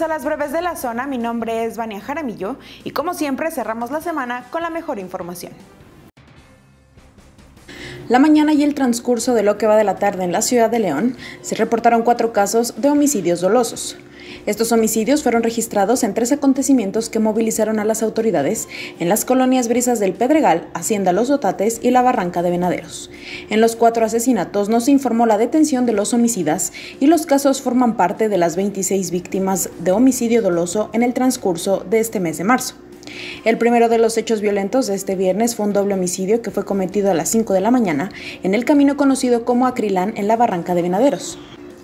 A las breves de la zona, mi nombre es Vania Jaramillo y como siempre cerramos la semana con la mejor información. La mañana y el transcurso de lo que va de la tarde en la ciudad de León se reportaron cuatro casos de homicidios dolosos. Estos homicidios fueron registrados en tres acontecimientos que movilizaron a las autoridades en las colonias Brisas del Pedregal, Hacienda Los Dotates y la Barranca de Venaderos. En los cuatro asesinatos no se informó la detención de los homicidas y los casos forman parte de las 26 víctimas de homicidio doloso en el transcurso de este mes de marzo. El primero de los hechos violentos de este viernes fue un doble homicidio que fue cometido a las 5 de la mañana en el camino conocido como Acrilán en la Barranca de Venaderos.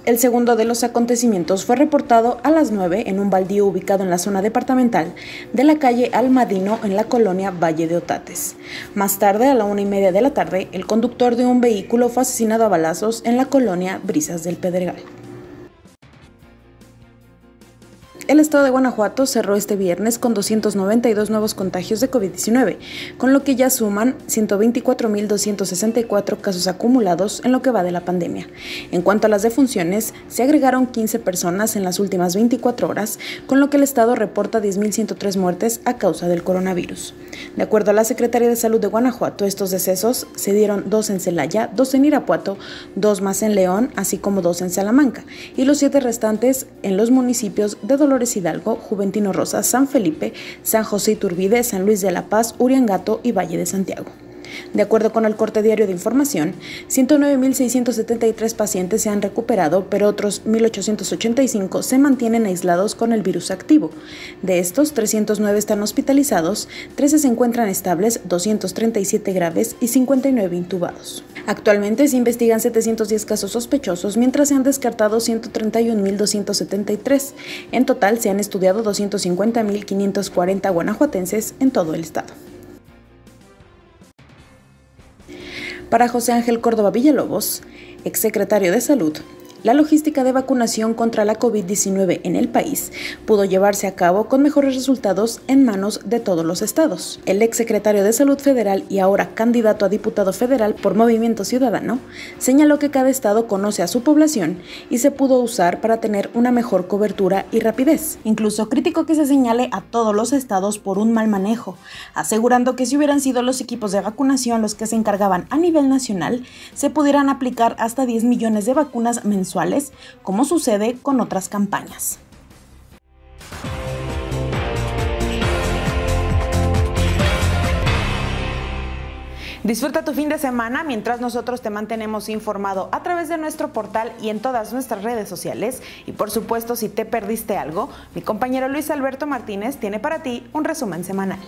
El segundo de los acontecimientos fue reportado a las 9 en un baldío ubicado en la zona departamental de la calle Almadino en la colonia Valle de Otates. Más tarde, a la una y media de la tarde, el conductor de un vehículo fue asesinado a balazos en la colonia Brisas del Pedregal. El estado de Guanajuato cerró este viernes con 292 nuevos contagios de COVID-19, con lo que ya suman 124.264 casos acumulados en lo que va de la pandemia. En cuanto a las defunciones, se agregaron 15 personas en las últimas 24 horas, con lo que el estado reporta 10.103 muertes a causa del coronavirus. De acuerdo a la Secretaría de Salud de Guanajuato, estos decesos se dieron dos en Celaya, dos en Irapuato, dos más en León, así como dos en Salamanca, y los siete restantes en los municipios de Dolores Hidalgo, Juventino Rosa, San Felipe, San José Iturbide, San Luis de la Paz, Uriangato y Valle de Santiago. De acuerdo con el corte diario de información, 109.673 pacientes se han recuperado, pero otros 1.885 se mantienen aislados con el virus activo. De estos, 309 están hospitalizados, 13 se encuentran estables, 237 graves y 59 intubados. Actualmente se investigan 710 casos sospechosos, mientras se han descartado 131.273. En total se han estudiado 250.540 guanajuatenses en todo el estado. Para José Ángel Córdoba Villalobos, exsecretario de Salud, la logística de vacunación contra la COVID-19 en el país pudo llevarse a cabo con mejores resultados en manos de todos los estados. El exsecretario de Salud Federal y ahora candidato a diputado federal por Movimiento Ciudadano señaló que cada estado conoce a su población y se pudo usar para tener una mejor cobertura y rapidez. Incluso criticó que se señale a todos los estados por un mal manejo, asegurando que si hubieran sido los equipos de vacunación los que se encargaban a nivel nacional, se pudieran aplicar hasta 10 millones de vacunas como sucede con otras campañas. Disfruta tu fin de semana mientras nosotros te mantenemos informado a través de nuestro portal y en todas nuestras redes sociales. Y por supuesto, si te perdiste algo, mi compañero Luis Alberto Martínez tiene para ti un resumen semanal.